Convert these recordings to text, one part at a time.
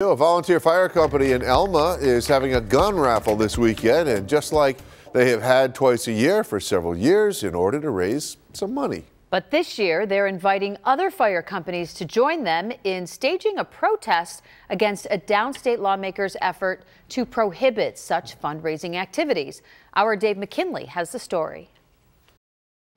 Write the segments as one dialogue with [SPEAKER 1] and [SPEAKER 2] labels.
[SPEAKER 1] A volunteer fire company in Elma is having a gun raffle this weekend, and just like they have had twice a year for several years in order to raise some money.
[SPEAKER 2] But this year, they're inviting other fire companies to join them in staging a protest against a downstate lawmaker's effort to prohibit such fundraising activities. Our Dave McKinley has the story.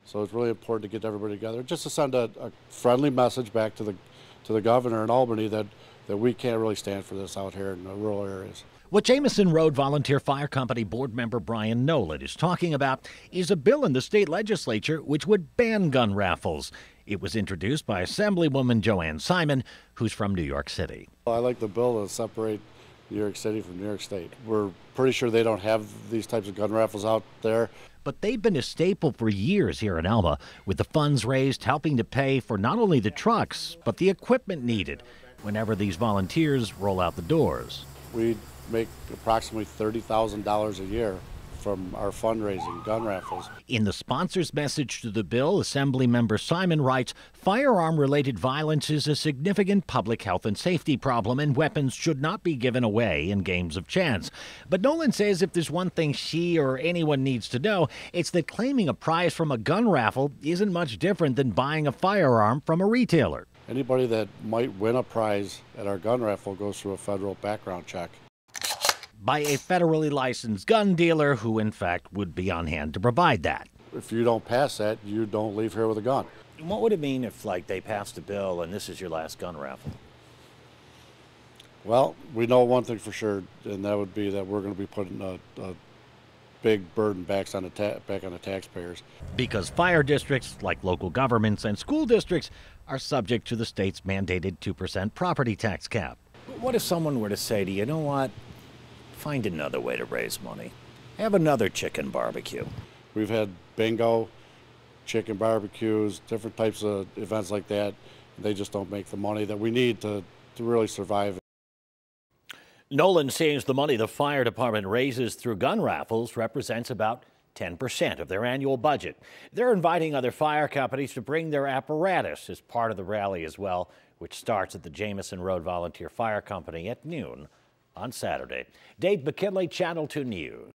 [SPEAKER 3] So it's really important to get everybody together, just to send a, a friendly message back to the to the governor in Albany that that we can't really stand for this out here in the rural areas.
[SPEAKER 4] What Jamison Road Volunteer Fire Company board member Brian Nolan is talking about is a bill in the state legislature which would ban gun raffles. It was introduced by Assemblywoman Jo Anne Simon, who's from New York City.
[SPEAKER 3] I like the bill to separate New York City from New York State. We're pretty sure they don't have these types of gun raffles out there.
[SPEAKER 4] But they've been a staple for years here in Elma, with the funds raised helping to pay for not only the trucks, but the equipment needed whenever these volunteers roll out the doors.
[SPEAKER 3] We make approximately $30,000 a year from our fundraising gun raffles.
[SPEAKER 4] In the sponsor's message to the bill, Assembly Member Simon writes Firearm related violence is a significant public health and safety problem, and weapons should not be given away in games of chance. But Nolan says if there's one thing she or anyone needs to know, it's that claiming a prize from a gun raffle isn't much different than buying a firearm from a retailer.
[SPEAKER 3] Anybody that might win a prize at our gun raffle goes through a federal background check.
[SPEAKER 4] By a federally licensed gun dealer who, in fact, would be on hand to provide that.
[SPEAKER 3] If you don't pass that, you don't leave here with a gun.
[SPEAKER 5] What would it mean if, like, they passed a bill and this is your last gun raffle?
[SPEAKER 3] Well, we know one thing for sure, and that would be that we're going to be putting a, a big burden back on the ta- back on the taxpayers.
[SPEAKER 4] Because fire districts, like local governments and school districts, are subject to the state's mandated 2% property tax cap.
[SPEAKER 5] What if someone were to say to you, you know what? Find another way to raise money. Have another chicken barbecue.
[SPEAKER 3] We've had bingo, chicken barbecues, different types of events like that. They just don't make the money that we need to, to really survive.
[SPEAKER 4] Nolan says the money the fire department raises through gun raffles represents about 10% of their annual budget. They're inviting other fire companies to bring their apparatus as part of the rally as well, which starts at the Jamison Road Volunteer Fire Company at noon on Saturday. Dave McKinley, Channel 2 News.